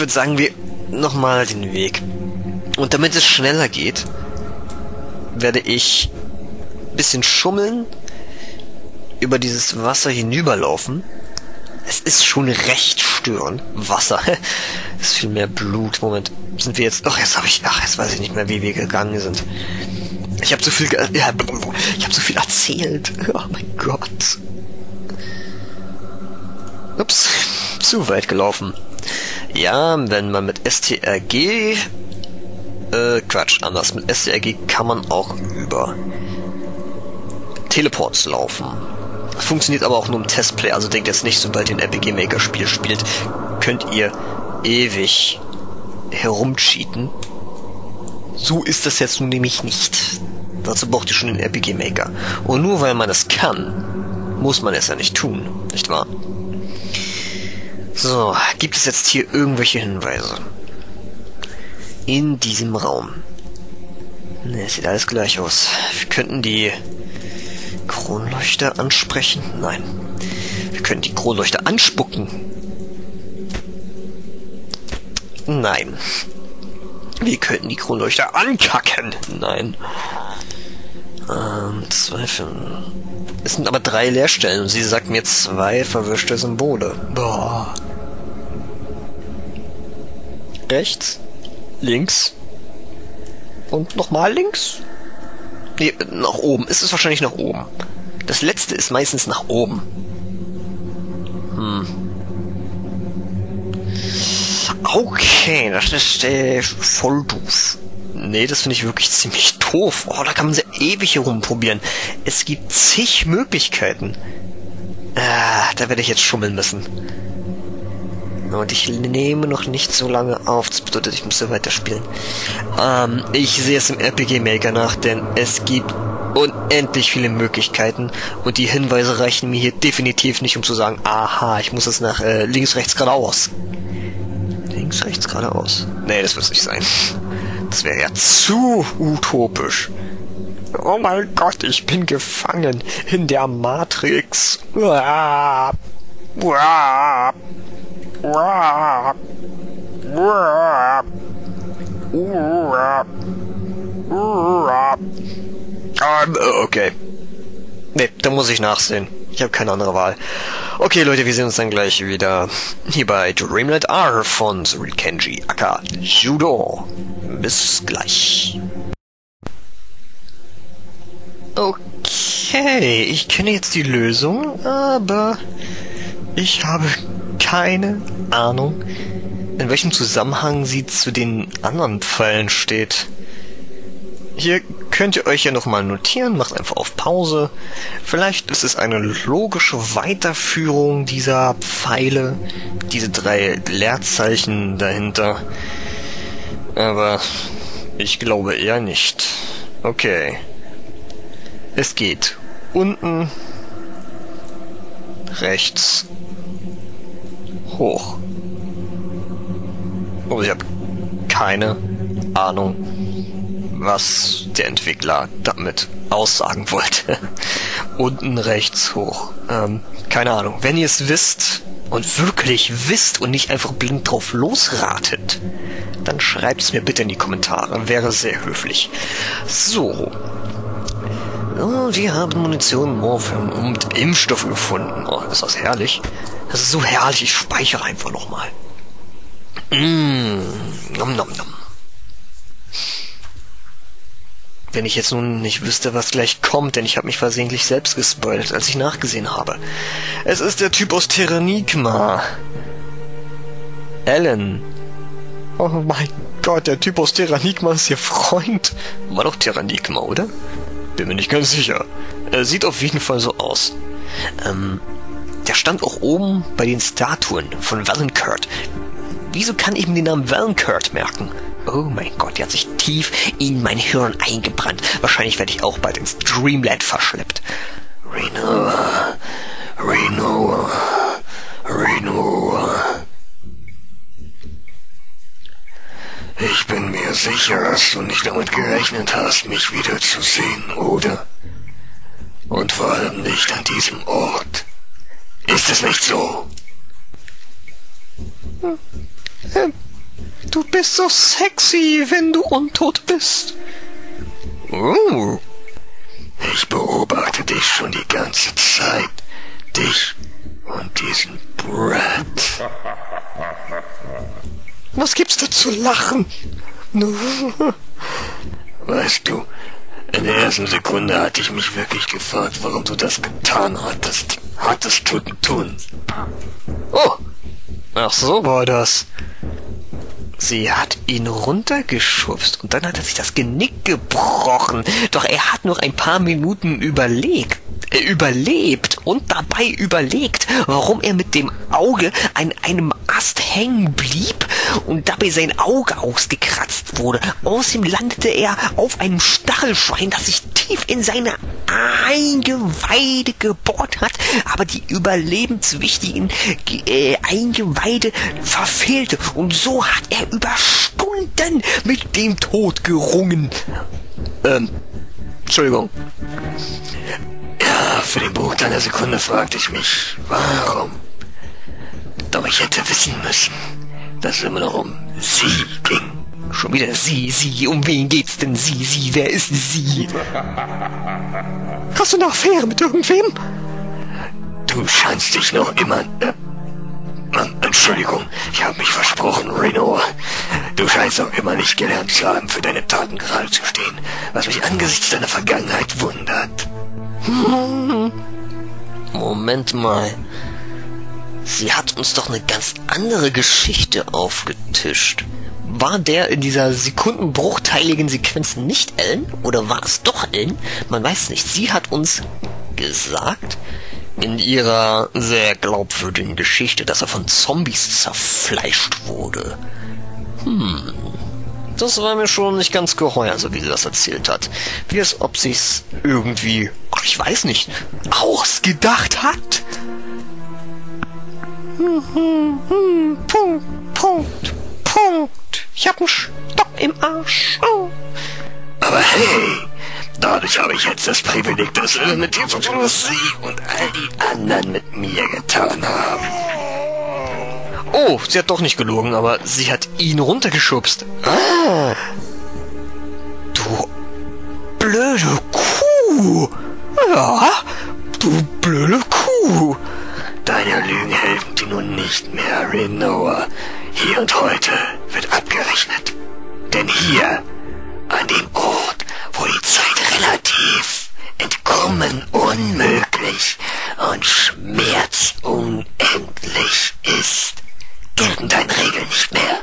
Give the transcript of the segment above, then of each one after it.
würde sagen, wir nochmal den Weg. Und damit es schneller geht, werde ich bisschen schummeln, über dieses Wasser hinüberlaufen. Es ist schon recht störend. Wasser. ist viel mehr Blut. Moment. Sind wir jetzt... Ach, jetzt habe ich... Ach, jetzt weiß ich nicht mehr, wie wir gegangen sind. Ich habe zu viel... Ja, ich habe zu viel erzählt. Oh mein Gott. Ups. Zu weit gelaufen. Ja, wenn man mit STRG... Äh, Quatsch, anders. Mit STRG kann man auch über Teleports laufen. Funktioniert aber auch nur im Testplay, also denkt jetzt nicht, sobald ihr ein RPG Maker Spiel spielt, könnt ihr ewig herumcheaten. So ist das jetzt nun nämlich nicht. Dazu braucht ihr schon den RPG Maker. Und nur weil man es kann, muss man es ja nicht tun, nicht wahr? So, gibt es jetzt hier irgendwelche Hinweise? In diesem Raum. Ne, sieht alles gleich aus. Wir könnten die Kronleuchter ansprechen? Nein. Wir können die Kronleuchter anspucken. Nein. Wir könnten die Kronleuchter ankacken. Nein. Ähm, Zweifeln. Es sind aber drei Leerstellen und sie sagt mir zwei verwischte Symbole. Boah. Rechts, links und nochmal links. Nee, nach oben. Es ist wahrscheinlich nach oben. Das letzte ist meistens nach oben. Hm. Okay, das ist äh, voll doof. Nee, das finde ich wirklich ziemlich doof. Oh, da kann man sehr ewig herumprobieren. Es gibt zig Möglichkeiten. Ah, da werde ich jetzt schummeln müssen. Und ich nehme noch nicht so lange auf. Das bedeutet, ich muss weiterspielen. Ähm, ich sehe es im RPG Maker nach, denn es gibt unendlich viele Möglichkeiten und die Hinweise reichen mir hier definitiv nicht, um zu sagen, aha, ich muss es nach äh, links, rechts, geradeaus. Links, rechts, geradeaus. Nee, das wird es nicht sein. Das wäre ja zu utopisch. Oh mein Gott, ich bin gefangen in der Matrix. Uah. Uah. Okay. Ne, da muss ich nachsehen. Ich habe keine andere Wahl. Okay, Leute, wir sehen uns dann gleich wieder hier bei Dreamlet R von Kenji, aka Judo. Bis gleich. Okay, ich kenne jetzt die Lösung, aber ich habe keine Ahnung, in welchem Zusammenhang sie zu den anderen Pfeilen steht. Hier könnt ihr euch ja nochmal notieren, macht einfach auf Pause. Vielleicht ist es eine logische Weiterführung dieser Pfeile, diese drei Leerzeichen dahinter. Aber ich glaube eher nicht. Okay. Es geht unten, rechts, hoch. Und ich habe keine Ahnung, was der Entwickler damit aussagen wollte. Unten rechts hoch. Ähm, keine Ahnung. Wenn ihr es wisst und wirklich wisst und nicht einfach blind drauf losratet, dann schreibt es mir bitte in die Kommentare. Wäre sehr höflich. So. Oh, wir haben Munition, Morphium und Impfstoffe gefunden. Oh, ist das herrlich. Das ist so herrlich. Ich speichere einfach nochmal. Mmh. Nom nom nom. Wenn ich jetzt nun nicht wüsste, was gleich kommt, denn ich habe mich versehentlich selbst gespoilt, als ich nachgesehen habe. Es ist der Typ aus Terranigma. Ellen. Oh mein Gott, der Typ aus Terranigma ist ihr Freund. War doch Terranigma, oder? Bin mir nicht ganz sicher. Er sieht auf jeden Fall so aus. Ähm, der stand auch oben bei den Statuen von Valencourt. Wieso kann ich mir den Namen Valencourt merken? Oh mein Gott, die hat sich tief in mein Hirn eingebrannt. Wahrscheinlich werde ich auch bald ins Dreamland verschleppt. Renoa, Renoa, Renoa. Ich bin mir sicher, dass du nicht damit gerechnet hast, mich wiederzusehen, oder? Und vor allem nicht an diesem Ort. Ist es nicht so? Du bist so sexy, wenn du untot bist. Oh. Ich beobachte dich schon die ganze Zeit. Dich und diesen Brad. Was gibt's da zu lachen? Weißt du, in der ersten Sekunde hatte ich mich wirklich gefragt, warum du das getan hattest. Hattest tun tun. Oh, ach so war das. Sie hat ihn runtergeschubst und dann hat er sich das Genick gebrochen. Doch er hat noch ein paar Minuten überlegt, äh, überlebt und dabei überlegt, warum er mit dem Auge an einem Ast hängen blieb und dabei sein Auge ausgekratzt wurde. Außerdem landete er auf einem Stachelschwein, das sich tief in seine Eingeweide gebohrt hat, aber die überlebenswichtigen äh, Eingeweide verfehlte. Und so hat er über Stunden mit dem Tod gerungen. Ähm, Entschuldigung. Ja, für den Bruch einer Sekunde fragte ich mich, warum? Doch ich hätte wissen müssen, dass es immer noch um sie ging. Schon wieder sie, sie. Um wen geht's denn sie, sie? Wer ist sie? Hast du eine Affäre mit irgendwem? Du scheinst dich noch immer... Äh, Entschuldigung, ich habe mich versprochen, Reno. Du scheinst auch immer nicht gelernt zu haben, für deine Taten gerade zu stehen, was mich angesichts deiner Vergangenheit wundert. Moment mal. Sie hat uns doch eine ganz andere Geschichte aufgetischt. War der in dieser sekundenbruchteiligen Sequenz nicht Ellen? Oder war es doch Ellen? Man weiß nicht. Sie hat uns gesagt, in ihrer sehr glaubwürdigen Geschichte, dass er von Zombies zerfleischt wurde. Hm. Das war mir schon nicht ganz geheuer, so wie sie das erzählt hat. Wie es ob sie's irgendwie, ach, ich weiß nicht, ausgedacht hat. Hm, hm, hm, Punkt, Punkt. Ich hab einen Stock im Arsch. Oh. Aber hey, dadurch habe ich jetzt das Privileg, das mit dir zu tun, was sie und all die anderen mit mir getan haben. Oh, sie hat doch nicht gelogen, aber sie hat ihn runtergeschubst. Ah, Du blöde Kuh. Ja, du blöde Kuh. deine Lügen helfen dir nun nicht mehr, Renoa. Hier und heute wird abgerechnet. Denn hier, an dem Ort, wo die Zeit relativ, entkommen unmöglich und Schmerz unendlich ist, gelten deine Regeln nicht mehr.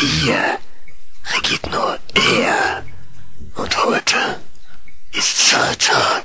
Hier regiert nur er. Und heute ist Zahltag.